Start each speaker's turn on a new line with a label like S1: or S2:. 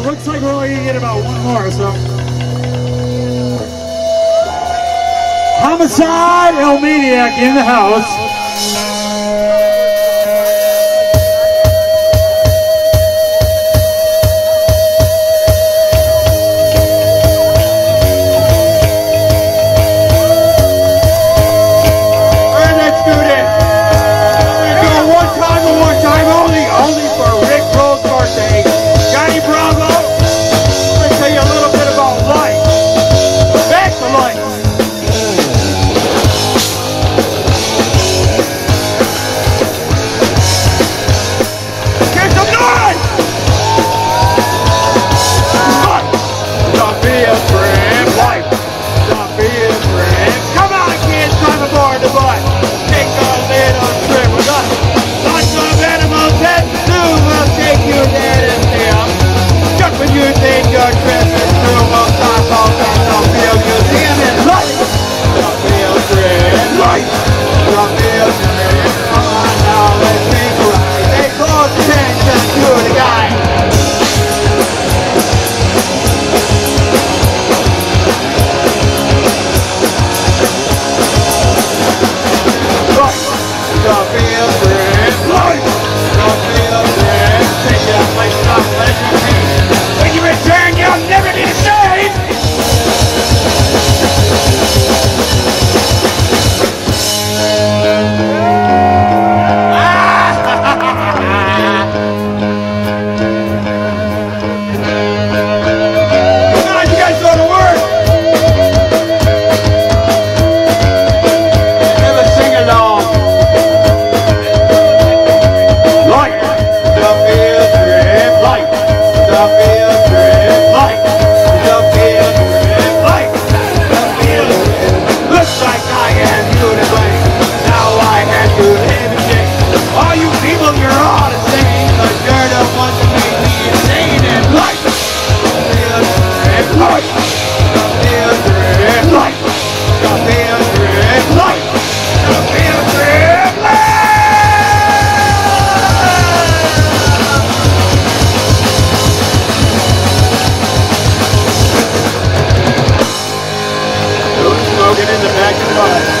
S1: it looks like we're only going to get about one more, so. Homicide L. Maniac in the house. Only, only for Rick Roll's birthday. Johnny Bravo. the field. in the back of the